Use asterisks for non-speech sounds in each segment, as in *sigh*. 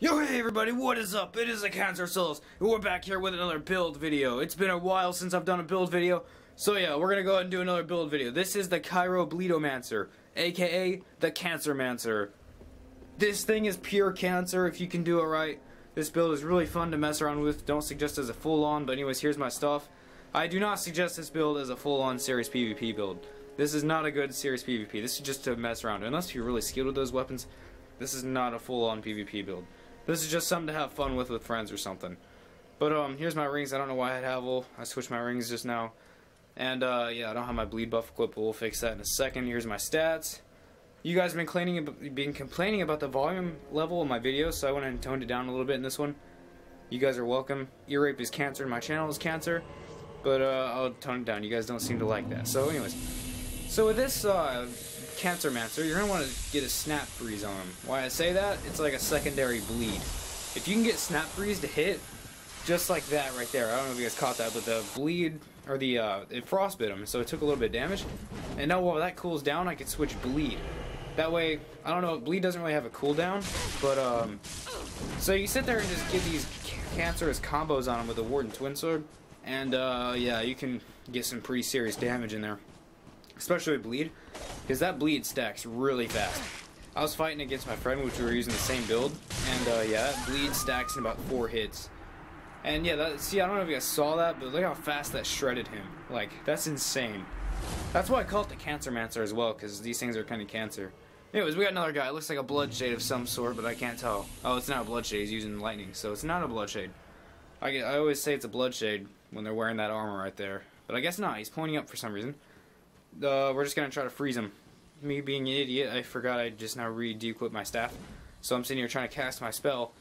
Yo, hey everybody, what is up? It is the Cancer Souls, and we're back here with another build video. It's been a while since I've done a build video, so yeah, we're gonna go ahead and do another build video. This is the Cryo Bleedomancer, aka the Cancermancer. This thing is pure cancer if you can do it right. This build is really fun to mess around with. Don't suggest as a full-on, but anyways, here's my stuff. I do not suggest this build as a full-on serious PvP build. This is not a good serious PvP. This is just to mess around. Unless you're really skilled with those weapons, this is not a full-on PvP build. This is just something to have fun with with friends or something. But um, here's my rings. I don't know why I had Havel. I switched my rings just now. And uh, yeah, I don't have my bleed buff equipped, but we'll fix that in a second. Here's my stats. You guys have been complaining, been complaining about the volume level of my videos, so I went and toned it down a little bit in this one. You guys are welcome. Ear rape is cancer, my channel is cancer, but uh, I'll tone it down. You guys don't seem to like that. So anyways, so with this uh, Cancermancer, you're going to want to get a Snap Freeze on him. Why I say that? It's like a secondary bleed. If you can get Snap Freeze to hit, just like that right there, I don't know if you guys caught that, but the bleed, or the, uh, it frostbit him, so it took a little bit of damage. And now while that cools down, I can switch bleed. That way, I don't know, bleed doesn't really have a cooldown, but, um, so you sit there and just get these cancerous combos on him with the Warden Twin Sword, and, uh, yeah, you can get some pretty serious damage in there. Especially with bleed. Because that bleed stacks really fast. I was fighting against my friend, which we were using the same build, and uh, yeah, that bleed stacks in about four hits. And yeah, that, see, I don't know if you guys saw that, but look how fast that shredded him. Like, that's insane. That's why I call it the Cancermancer as well, because these things are kind of cancer. Anyways, we got another guy. It looks like a Bloodshade of some sort, but I can't tell. Oh, it's not a Bloodshade. He's using lightning, so it's not a Bloodshade. I, I always say it's a Bloodshade when they're wearing that armor right there. But I guess not. He's pointing up for some reason. Uh, we're just gonna try to freeze him. Me being an idiot, I forgot I just now re-de-equip my staff. So I'm sitting here trying to cast my spell,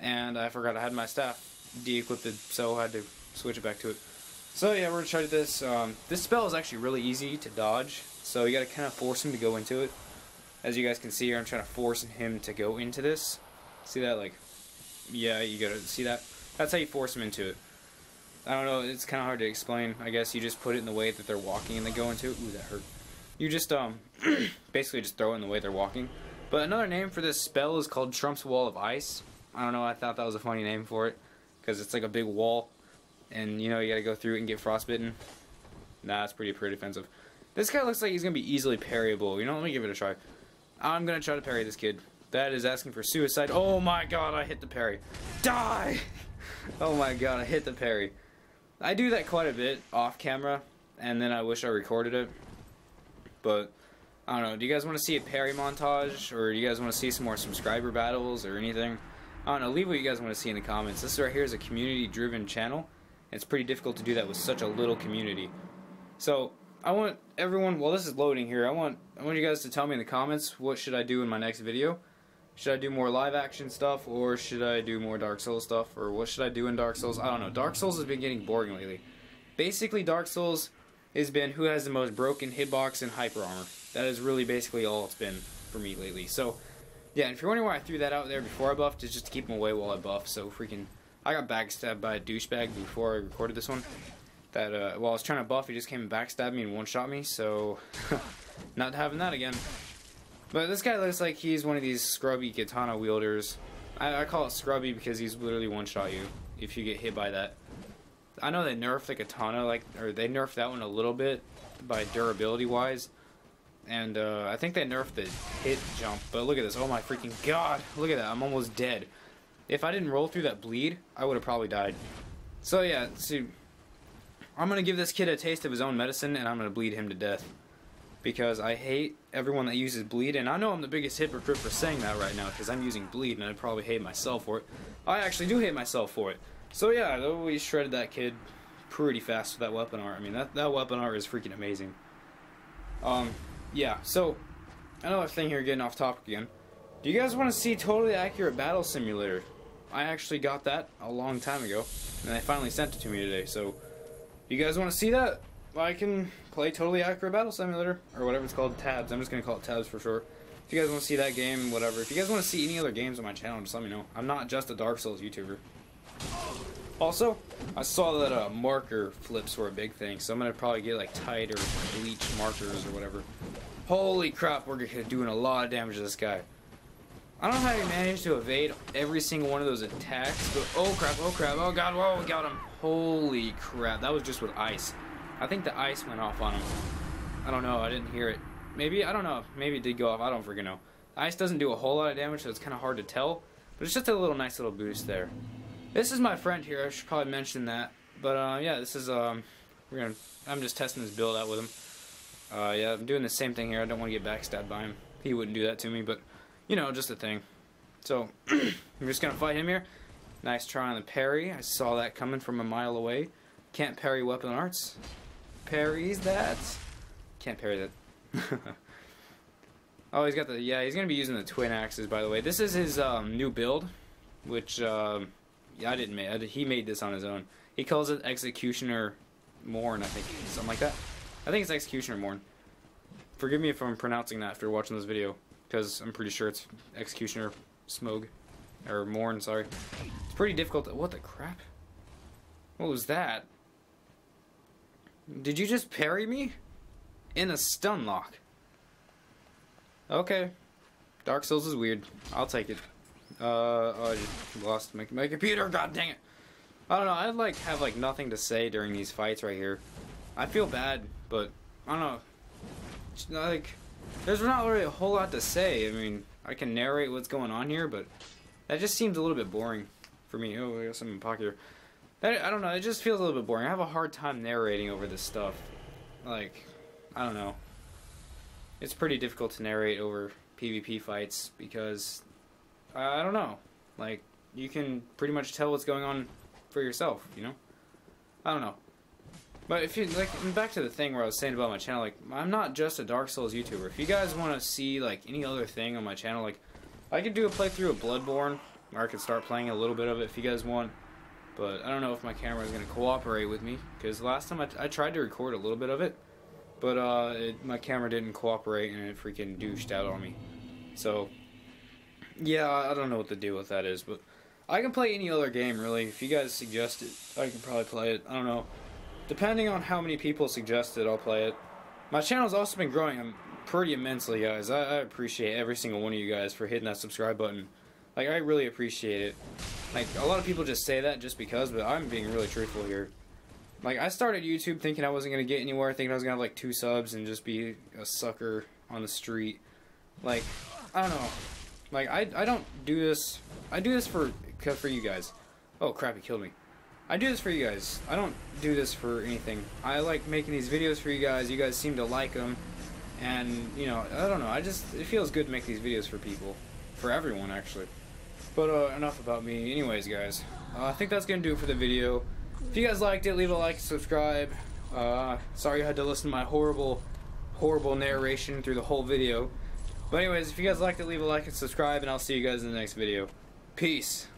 and I forgot I had my staff de-equipped, so I had to switch it back to it. So yeah, we're gonna try this. Um, this spell is actually really easy to dodge, so you gotta kind of force him to go into it. As you guys can see here, I'm trying to force him to go into this. See that? Like, yeah, you gotta see that? That's how you force him into it. I don't know, it's kind of hard to explain. I guess you just put it in the way that they're walking and they go into it. Ooh, that hurt. You just, um, *clears throat* basically just throw it in the way they're walking. But another name for this spell is called Trump's Wall of Ice. I don't know, I thought that was a funny name for it. Because it's like a big wall. And, you know, you gotta go through it and get frostbitten. Nah, that's pretty, pretty defensive. This guy looks like he's gonna be easily parryable. You know, let me give it a try. I'm gonna try to parry this kid. That is asking for suicide. Oh my god, I hit the parry. Die! *laughs* oh my god, I hit the parry. I do that quite a bit off camera, and then I wish I recorded it. But, I don't know, do you guys want to see a parry montage, or do you guys want to see some more subscriber battles, or anything? I don't know, leave what you guys want to see in the comments. This right here is a community-driven channel. It's pretty difficult to do that with such a little community. So, I want everyone, while this is loading here, I want I want you guys to tell me in the comments what should I do in my next video. Should I do more live action stuff or should I do more Dark Souls stuff or what should I do in Dark Souls? I don't know. Dark Souls has been getting boring lately. Basically, Dark Souls has been who has the most broken hitbox and hyper armor. That is really basically all it's been for me lately. So, yeah, if you're wondering why I threw that out there before I buffed, it's just to keep him away while I buff. So, freaking, I got backstabbed by a douchebag before I recorded this one. That, uh, while I was trying to buff, he just came and backstabbed me and one-shot me, so, *laughs* not having that again. But this guy looks like he's one of these scrubby katana wielders. I, I call it scrubby because he's literally one-shot you if you get hit by that. I know they nerfed the katana, like, or they nerfed that one a little bit by durability-wise. And uh, I think they nerfed the hit jump. But look at this. Oh my freaking god. Look at that. I'm almost dead. If I didn't roll through that bleed, I would have probably died. So yeah, see, I'm going to give this kid a taste of his own medicine, and I'm going to bleed him to death because I hate everyone that uses bleed, and I know I'm the biggest hypocrite for saying that right now because I'm using bleed, and I probably hate myself for it. I actually do hate myself for it. So yeah, we shredded that kid pretty fast with that weapon art. I mean, that, that weapon art is freaking amazing. Um, yeah, so, another thing here, getting off topic again. Do you guys want to see Totally Accurate Battle Simulator? I actually got that a long time ago, and they finally sent it to me today, so... You guys want to see that? I can play Totally Accurate Battle Simulator, or whatever it's called, Tabs. I'm just going to call it Tabs for short. If you guys want to see that game, whatever. If you guys want to see any other games on my channel, just let me know. I'm not just a Dark Souls YouTuber. Also, I saw that uh, marker flips were a big thing, so I'm going to probably get like tight or bleach markers or whatever. Holy crap, we're doing a lot of damage to this guy. I don't know how he managed to evade every single one of those attacks, but oh crap, oh crap, oh god, whoa, we got him. Holy crap, that was just with ice. I think the ice went off on him. I don't know, I didn't hear it. Maybe, I don't know, maybe it did go off, I don't freaking know. Ice doesn't do a whole lot of damage, so it's kind of hard to tell, but it's just a little nice little boost there. This is my friend here, I should probably mention that. But uh, yeah, this is, um, we're gonna, I'm just testing this build out with him. Uh, yeah, I'm doing the same thing here, I don't want to get backstabbed by him. He wouldn't do that to me, but you know, just a thing. So, *clears throat* I'm just to fight him here. Nice try on the parry. I saw that coming from a mile away. Can't parry weapon arts. Parries that. Can't parry that. *laughs* oh, he's got the, yeah, he's going to be using the twin axes, by the way. This is his um, new build, which, um, yeah, I didn't make, he made this on his own. He calls it Executioner Morn, I think, something like that. I think it's Executioner Morn. Forgive me if I'm pronouncing that after watching this video because I'm pretty sure it's Executioner Smough. Or Morn, sorry. It's pretty difficult. To, what the crap? What was that? Did you just parry me? In a stun lock. Okay. Dark Souls is weird. I'll take it. Uh, oh, I just lost my, my computer. God dang it. I don't know. I'd like have like nothing to say during these fights right here. I feel bad, but I don't know. Like there's not really a whole lot to say. I mean, I can narrate what's going on here, but that just seems a little bit boring for me. Oh, I got something in pocket here. I, don't know. It just feels a little bit boring. I have a hard time narrating over this stuff. Like, I don't know. It's pretty difficult to narrate over PvP fights because I don't know. Like, you can pretty much tell what's going on for yourself. You know. I don't know. But if you like, back to the thing where I was saying about my channel, like I'm not just a Dark Souls YouTuber. If you guys want to see like any other thing on my channel, like I could do a playthrough of Bloodborne, or I could start playing a little bit of it if you guys want. But I don't know if my camera is going to cooperate with me because last time I, tried to record a little bit of it, but uh, it, my camera didn't cooperate and it freaking douched out on me. So yeah, I don't know what the deal with that is, but I can play any other game really. If you guys suggest it, I can probably play it. I don't know. Depending on how many people suggest it, I'll play it. My channel's also been growing um, pretty immensely, guys. I, I, appreciate every single one of you guys for hitting that subscribe button. Like, I really appreciate it. Like, a lot of people just say that just because, but I'm being really truthful here. Like, I started YouTube thinking I wasn't going to get anywhere, thinking I was going to have, like, two subs and just be a sucker on the street. Like, I don't know. Like, I, I don't do this. I do this for, for you guys. Oh, crap, he killed me. I do this for you guys. I don't do this for anything. I like making these videos for you guys. You guys seem to like them. And, you know, I don't know. I just, it feels good to make these videos for people. For everyone, actually. But, uh, enough about me. Anyways, guys. Uh, I think that's going to do it for the video. If you guys liked it, leave a like, subscribe. Uh, sorry you had to listen to my horrible, horrible narration through the whole video. But anyways, if you guys liked it, leave a like and subscribe, and I'll see you guys in the next video. Peace.